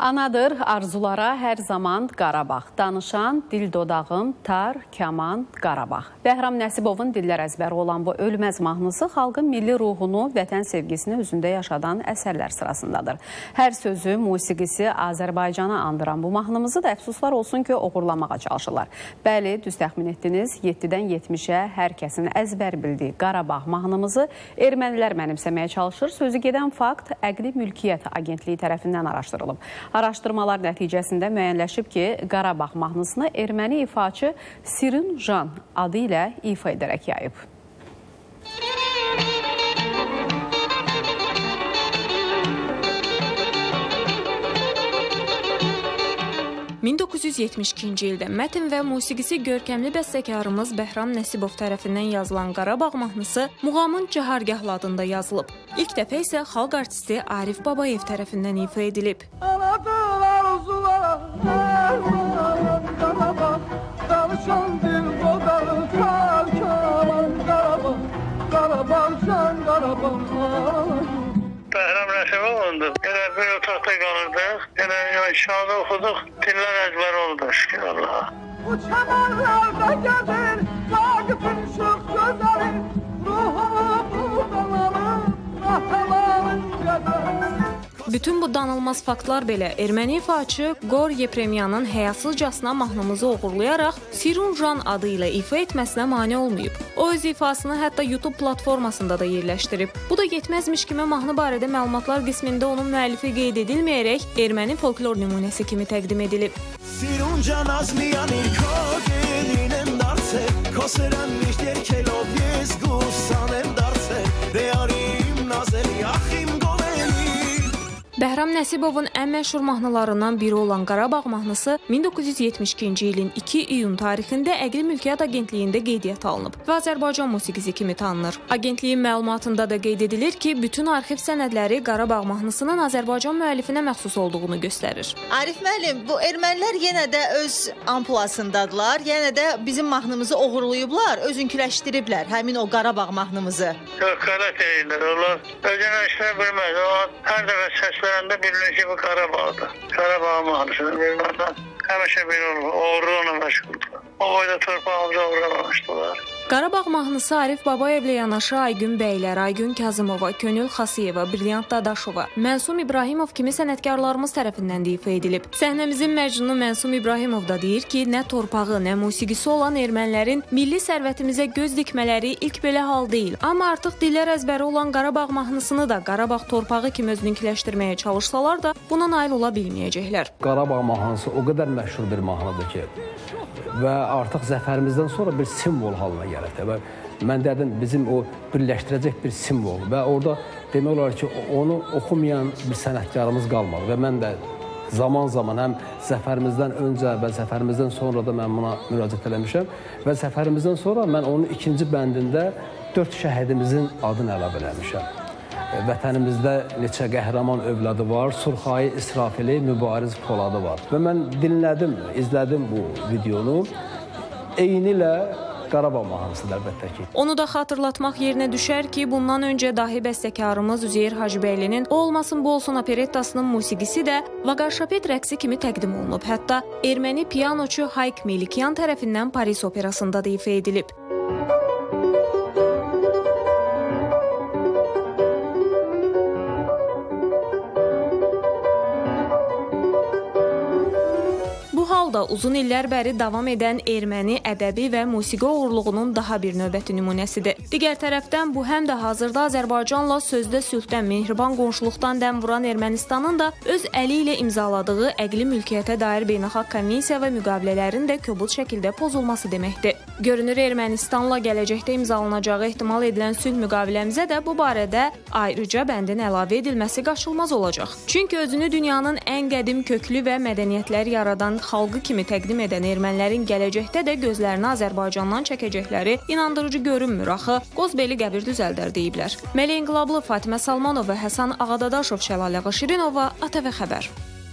Anadır arzulara hər zaman Qarabağ. Danışan dil dodağım, tar, kaman, Qarabağ. Bəhram Nəsibovun dillər əzbəri olan bu ölməz mahnısı xalqın milli ruhunu, vətən sevgisini üzündə yaşadan əsərlər sırasındadır. Hər sözü, musiqisi Azərbaycana andıran bu mahnımızı da əfsuslar olsun ki, oğurlamağa çalışırlar. Bəli, düz təxmin etdiniz, 7-dən 70-ə hər kəsin əzbər bildiyi Qarabağ mahnımızı ermənilər mənimsəməyə çalışır. Sözü gedən fakt Əqli Mülkiyyət Agentliyi tərəfindən araşdırılıb. Araşdırmalar nəticəsində müəyyənləşib ki, Qarabağ mahnısını erməni ifaçı Sirin Jan adı ilə ifa edərək yayıb. 1972-ci ildə mətn və musiqisi görkəmli bəstəkarımız Bəhram Nəsibov tərəfindən yazılan Qarabağ mahnısı muğamın Cahargahlı adında yazılıb. İlk dəfə isə xalq artisti Arif Babayev tərəfindən ifa edilib. Anadılar uzular, Qarabağ, danışan dil qodalı, Qarabağ, Qarabağ, Qarabağ, Qarabağ, Bəhram Rəşəvovundu. Elə bir otaqda qalırdıq. Elə şahada oxuduq. Dillər əzbər oldu, şükür Allaha. Bu çamarlarda Bütün bu danılmaz faktlar belə erməni ifaçı Qor Yepremyanın həyasızcasına mahnımızı oğurlayaraq Sirun Jan adı ilə ifa etməsinə mane olmayıb. O öz ifasını hətta YouTube platformasında da yerləşdirib. Bu da yetməzmiş kimi mahnı barədə məlumatlar qismində onun müəllifi qeyd edilməyərək erməni folklor nümunəsi kimi təqdim edilib. Sirun Jan azmiyan ilk o gelinem darse Koseran nicht der kelov yes gusanem darse Dearim nazel yahim Bəhram Nəsibovun ən məşhur mahnılarından biri olan Qarabağ mahnısı 1972-ci ilin 2 iyun tarixində Əqli Mülkiyyət Agentliyində qeydiyyata alınıb və Azərbaycan musiqisi kimi tanınır. Agentliyin məlumatında da qeyd edilir ki, bütün arxiv sənədləri Qarabağ mahnısının Azərbaycan müəllifinə məxsus olduğunu göstərir. Arif müəllim, bu ermənilər yenə də öz ampulasındadılar. Yenə də bizim mahnımızı oğurlayıblar, özünküləşdiriblər həmin o Qarabağ mahnımızı. Yox, qələt edirlər. Onlar özünə işlə bilməz. O hər dəfə səslər Kırağında birleşip Karabağ'da. Karabağ mahallesinde. Bilmem ne. Hemşe bir. Oğruğuna meşguldü. O boyda torpağımıza uğramamışdılar. Qarabağ mahnısı Arif Babayevlə yanaşı Aygün Bəylər, Aygün Kazımova, Könül Xasiyeva, Brilliant Dadaşova, Mənsum İbrahimov kimi sənətkarlarımız tərəfindən də ifa edilib. Səhnəmizin məcnunu Mənsum İbrahimov da deyir ki, nə torpağı, nə musiqisi olan ermənilərin milli sərvətimizə göz dikmələri ilk belə hal deyil. Amma artıq dillər əzbəri olan Qarabağ mahnısını da Qarabağ torpağı kimi özününkiləşdirməyə çalışsalar da buna nail ola bilməyəcəklər. Qarabağ mahnısı o qədər məşhur bir mahnıdır ki, və artıq zəfərimizdən sonra bir simvol halına gəlib. Və mən dedim bizim o birləşdirəcək bir simvol və orada demək olar ki, onu oxumayan bir sənətkarımız qalmadı və mən də zaman-zaman həm zəfərimizdən öncə və zəfərimizdən sonra da mən buna müraciət eləmişəm və zəfərimizdən sonra mən onun ikinci bəndində dörd şəhidimizin adını əlavə eləmişəm. Vətənimizdə neçə qəhrəman övladı var, Surxayı İsrafili, Mübariz Poladı var. Və mən dinlədim, izlədim bu videonu. Eyni ilə Qarabağ mahnısıdır əlbəttə ki. Onu da xatırlatmaq yerinə düşər ki, bundan öncə dahi bəstəkarımız Üzeyir Hacıbəylinin Olmasın bu olsun operettasının musiqisi də Vaqarşapet rəqsi kimi təqdim olunub. Hətta erməni pianoçu Hayk Melikyan tərəfindən Paris operasında da ifa edilib. Da uzun illər bəri davam edən erməni ədəbi və musiqi oğurluğunun daha bir növbəti nümunəsidir. Digər tərəfdən bu həm də hazırda Azərbaycanla sözdə sülhdən, mehriban qonşuluqdan dəm vuran Ermənistanın da öz əli ilə imzaladığı əqli mülkiyyətə dair beynəlxalq konvensiya və müqavilələrin də kobud şəkildə pozulması deməkdir. Görünür Ermənistanla gələcəkdə imzalanacağı ehtimal edilən sülh müqaviləmizə də bu barədə ayrıca bəndin əlavə edilməsi qaçılmaz olacaq. Çünki özünü dünyanın ən qədim köklü və mədəniyyətlər yaradan xalq xalqı kimi təqdim edən ermənilərin gələcəkdə də gözlərini Azərbaycandan çəkəcəkləri inandırıcı görünmür axı. Qozbeli qəbir düzəldər deyiblər. Məli İnqilablı Fatimə Salmanova, Həsən Ağadadaşov, Şəlalə Şirinova, ATV xəbər.